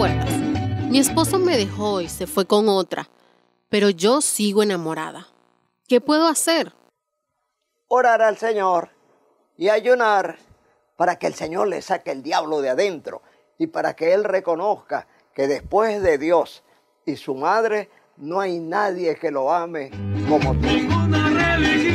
Mi esposo me dejó y se fue con otra, pero yo sigo enamorada. ¿Qué puedo hacer? Orar al Señor y ayunar para que el Señor le saque el diablo de adentro y para que Él reconozca que después de Dios y su madre no hay nadie que lo ame como tú.